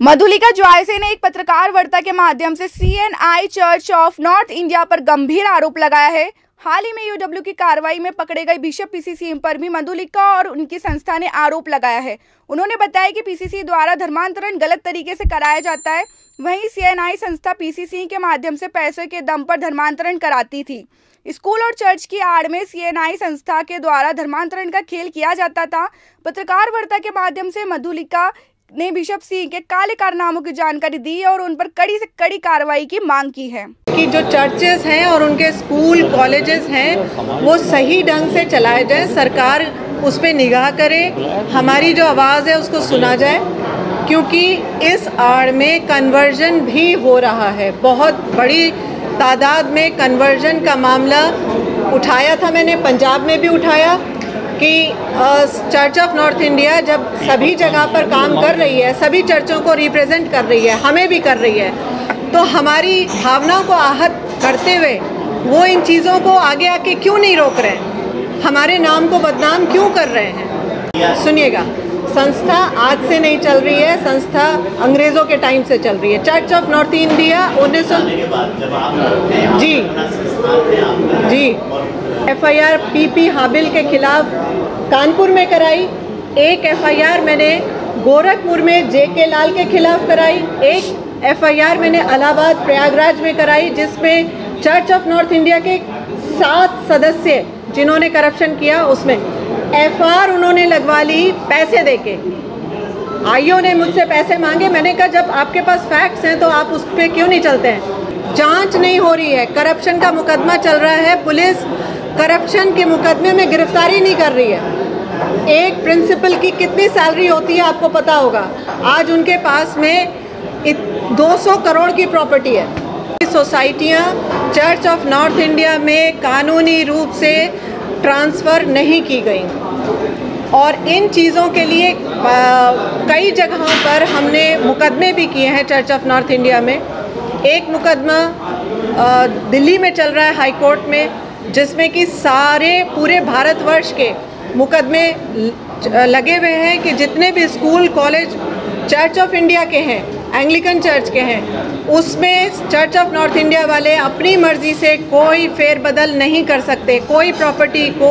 मधुलिका ज्वाइसे ने एक पत्रकार वार्ता के माध्यम से CNI church of North India पर गंभीर आरोप लगाया है। हाल ही में यूडब्ल्यू की कार्रवाई में पकड़े गए बिशप पीसीसी पर भी मधुलिका और उनकी संस्था ने आरोप लगाया है। उन्होंने बताया कि पीसीसी द्वारा धर्मांतरण गलत तरीके से कराया जाता है। वहीं सीएनआई संस्था पीसीसी के माध्यम से पैसे के दम पर धर्मांतरण कराती थी। स्कूल और चर्च की आड़ में सीएनआई संस्था के द्वारा धर्मांतरण का खेल किया जाता था। पत्रकार वार्ता के माध्यम से मधुलिका ने बिशप सिंह के काले कारनामों की जानकारी दी और उन पर कड़ी से कड़ी कार्रवाई की मांग की है। कि जो चर्चेस हैं और उनके स्कूल कॉलेजेस हैं, वो सही ढंग से चलाए जाए, सरकार उस पर निगाह करे, हमारी जो आवाज़ है उसको सुना जाए, क्योंकि इस आड़ में कन्वर्जन भी हो रहा है। बहुत बड़ी तादाद में कन्वर्जन का मामला उठाया था मैंने, पंजाब में भी उठाया कि चर्च ऑफ़ नॉर्थ इंडिया जब सभी जगह पर काम कर रही है, सभी चर्चों को रिप्रेजेंट कर रही है, हमें भी कर रही है तो हमारी भावनाओं को आहत करते हुए वो इन चीज़ों को आगे आके क्यों नहीं रोक रहे हैं? हमारे नाम को बदनाम क्यों कर रहे हैं? सुनिएगा। संस्था आज से नहीं चल रही है, संस्था अंग्रेज़ों के टाइम से चल रही है। चर्च ऑफ़ नॉर्थ इंडिया उन्नीस जी। जी। एफआईआर पीपी हाबिल के खिलाफ कानपुर में कराई। एक एफआईआर मैंने गोरखपुर में जे के लाल के खिलाफ कराई। एक एफआईआर मैंने इलाहाबाद प्रयागराज में कराई, जिसमें चर्च ऑफ़ नॉर्थ इंडिया के सात सदस्य जिन्होंने करप्शन किया, उसमें एफआर उन्होंने लगवा ली, पैसे देके। आईओ ने मुझसे पैसे मांगे, मैंने कहा, जब आपके पास फैक्ट्स हैं तो आप उस पर क्यों नहीं चलते हैं? जाँच नहीं हो रही है। करप्शन का मुकदमा चल रहा है। पुलिस करप्शन के मुकदमे में गिरफ्तारी नहीं कर रही है। एक प्रिंसिपल की कितनी सैलरी होती है, आपको पता होगा। आज उनके पास में 200 करोड़ की प्रॉपर्टी है। सोसाइटियाँ चर्च ऑफ़ नॉर्थ इंडिया में कानूनी रूप से ट्रांसफ़र नहीं की गई। और इन चीज़ों के लिए कई जगहों पर हमने मुकदमे भी किए हैं चर्च ऑफ़ नॉर्थ इंडिया में। एक मुकदमा दिल्ली में चल रहा है हाई कोर्ट में, जिसमें कि सारे, पूरे भारतवर्ष के मुकदमे लगे हुए हैं कि जितने भी school, college, church of India के हैं एंग्लिकन चर्च के हैं। उसमें चर्च ऑफ़ नॉर्थ इंडिया वाले अपनी मर्ज़ी से कोई फेरबदल नहीं कर सकते कोई प्रॉपर्टी को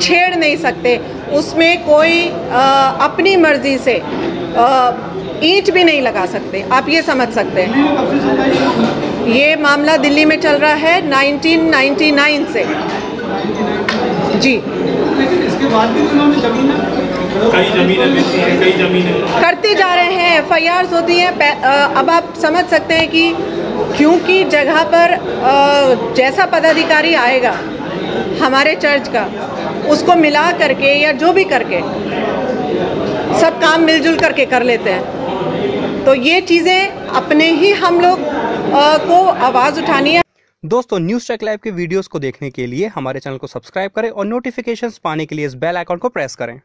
छेड़ नहीं सकते। उसमें कोई आ, अपनी मर्ज़ी से ईंट भी नहीं लगा सकते। आप ये समझ सकते हैं। ये मामला दिल्ली में चल रहा है 1999 से। जी। इसके बाद भी उन्होंने ज़मीन कई जमीनें कई जमीनें। करते जा रहे हैं एफआईआर होती हैं अब आप समझ सकते हैं कि क्योंकि जगह पर जैसा पदाधिकारी आएगा हमारे चर्च का उसको मिला करके या जो भी करके सब काम मिलजुल करके कर लेते हैं। तो ये चीज़ें अपने ही हम लोग को आवाज़ उठानी है। दोस्तों न्यूज़ टेक लाइव के वीडियोस को देखने के लिए हमारे चैनल को सब्सक्राइब करें और नोटिफिकेशंस पाने के लिए इस बेल आइकॉन को प्रेस करें।